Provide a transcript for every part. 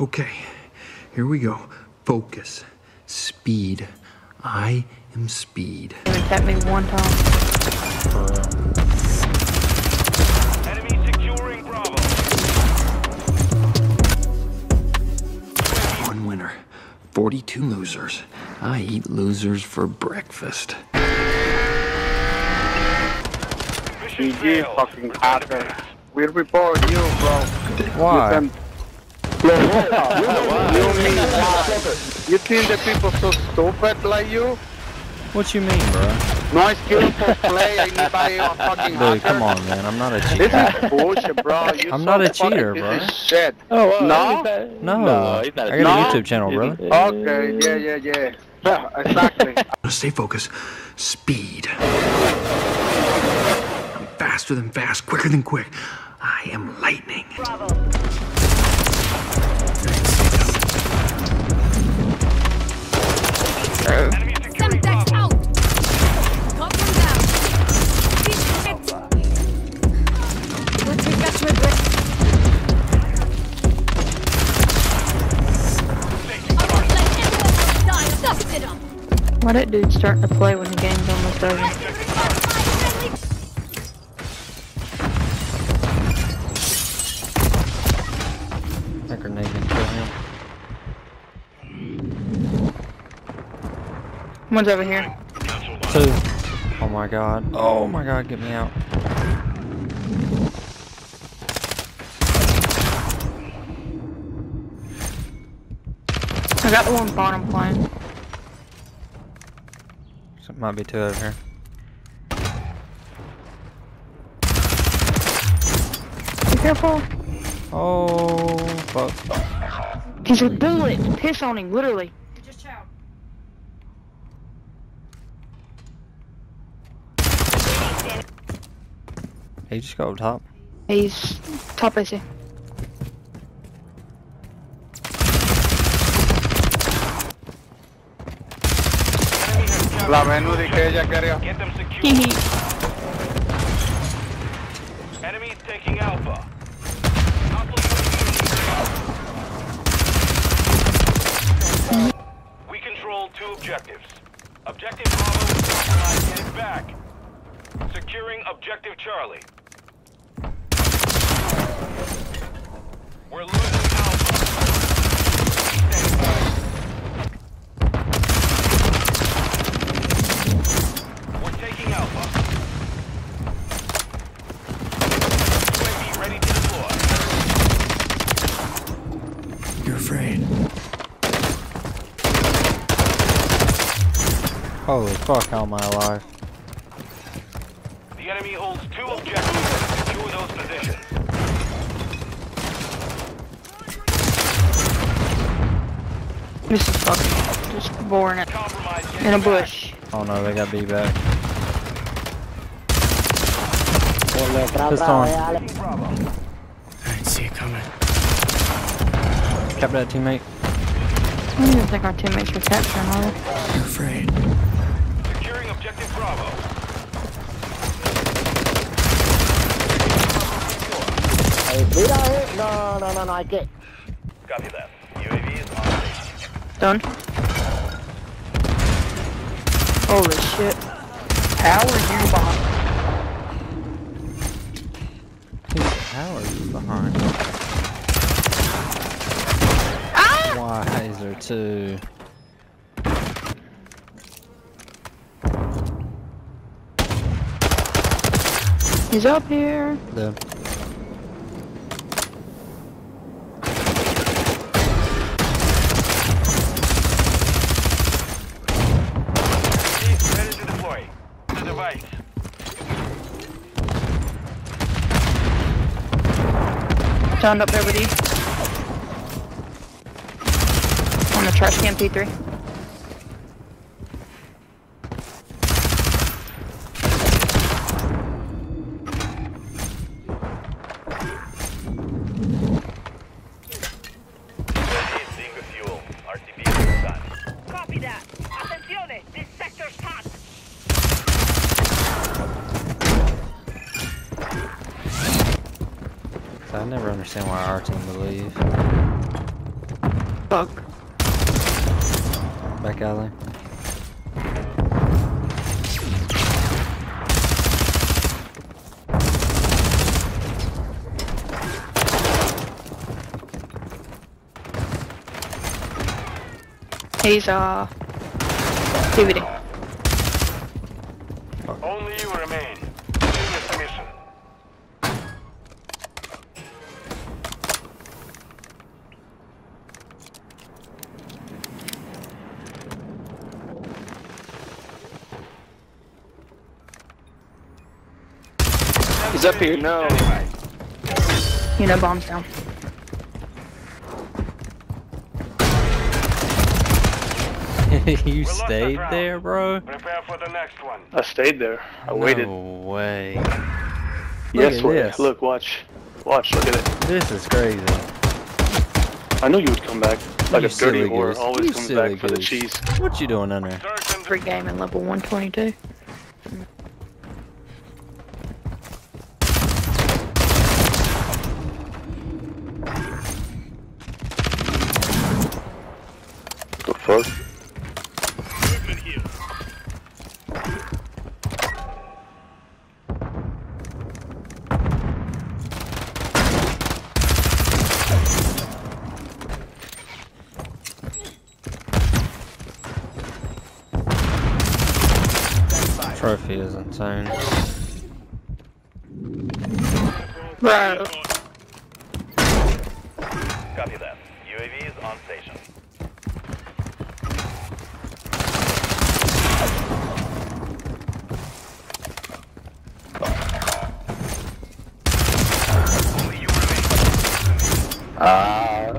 Okay, here we go. Focus. Speed. I am speed. Even tap me one time. Enemy securing Bravo. One winner, 42 losers. I eat losers for breakfast. Mission GG, fucking Return to hacker. We report you, bro. Why? You, mean you think the people so stupid like you? What you mean, bro? No skillful play, anybody a fucking Dude, hacker? come on, man. I'm not a cheater. This cheater. is bullshit, bro. You I'm so not a fucking cheater, piece bro. of Shit. Oh, No? No, he's not a I got No? a YouTube channel, bro. Okay, yeah, yeah, yeah. Yeah, exactly. Stay focused. Speed. I'm faster than fast, quicker than quick. I am lightning. Enemy Why that dude starting to play when the game's almost over? That grenade can kill him. One's over here. Two. Oh my god. Oh my god, get me out. I got the one bottom playing. Might be two over here. Be careful. Oh, fuck. He's a bullet. Piss on him, literally. Just chow. He just got up top. He's top AC. La menú de que ella quería. Get them secure. Hehe. Enemies taking Alpha. We control two objectives. Objective Bravo is compromised. Get it back. Securing Objective Charlie. We're losing Alpha. Stand by. We're taking Alpha. UAV ready to deploy. You're afraid. Holy fuck, how am I alive? The enemy holds two objectives. Secure those positions. This is fucking just boring it. In a bush. Oh no, they got B back. Bravo, Pissed on. I didn't see it coming. Cap that teammate. I don't think our teammates were capturing all of it. You're afraid. Securing objective Bravo. Hey, beat out here? No, no, no, no, I get. Copy that. UAV is on station. Done. Holy shit. How are you behind? How are you behind? Ah! Why is there He's up here. The Ready to deploy. The device. Turned up there with you. On the trash can P3. I never understand why our team would leave. Fuck. Back alley. He's, uh... DVD. He's up here No. You know, bombs down. you lost that stayed round. there, bro? Prepare for the next one. I stayed there. I waited. No way. yes, at wait. this. Look, watch. Watch, look at it. This is crazy. I knew you would come back. Like You a dirty silly whore goose. always You comes silly back for the cheese. What you doing under? Search and Free game in level 122. Fuck? Trophy is insane. Bro. Copy that. UAV is on station. Ah.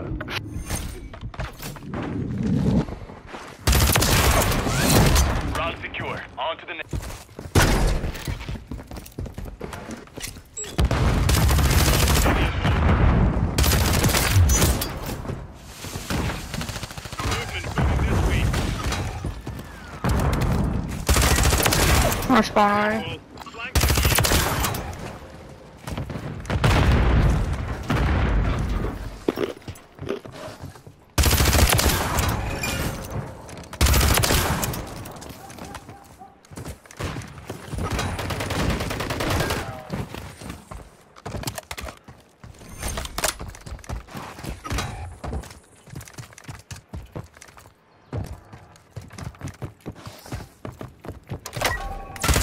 Round secure. On to the next. I'll spawn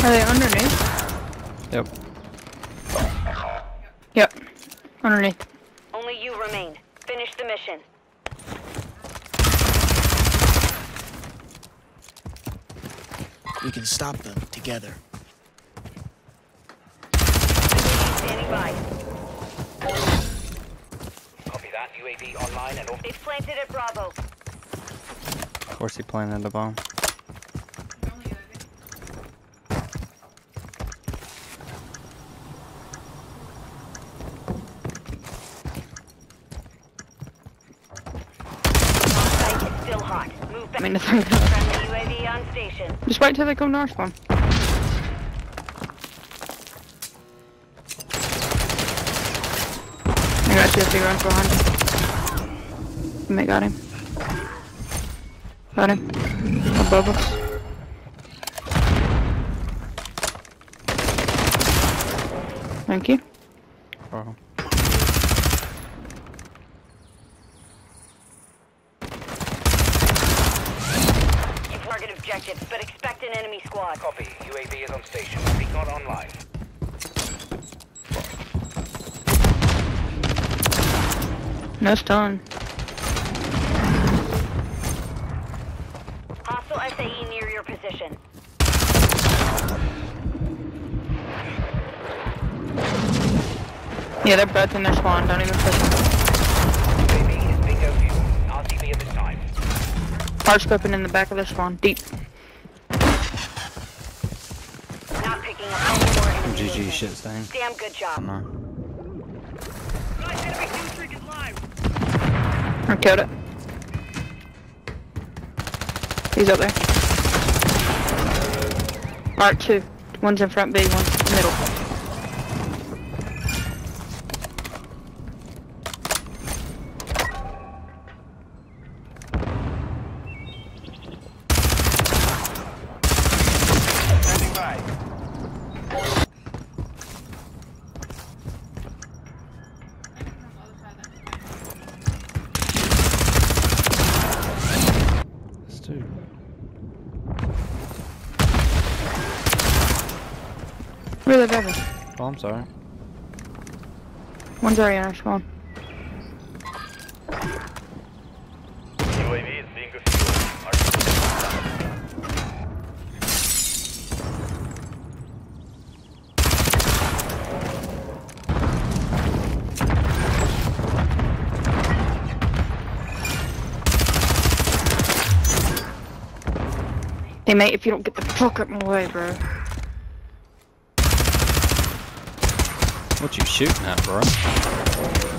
Are they underneath? Yep. Yep. Underneath. Only you remain. Finish the mission. We can stop them together. Standing by. Copy that. UAV online and off. They've planted at Bravo. Of course he planted the bomb. I back. mean, the thing. Friendly UAV on station. Just wait till they come to our spawn. I got you if he runs behind him. Mate got him. Got him. Above us. Thank you. Bro. You objectives, but expect an enemy squad. Copy. UAV is on station. Recon online. No stun. Hostile SAE near your position. Yeah, they're both in their spawn. Don't even push them. UAV is bingo fuel. RTB at this time. Hard scoping in the back of their spawn. Deep. Not picking up any more enemy GG movement. Shit stain. Damn good job. No. I killed it. He's up there. Alright, two. One's in front B, one's middle. Where are? Oh, I'm sorry. One's already on our spawn. UAV is being. Hey mate, if you don't get the fuck up my way, bro. What you shooting at, bro?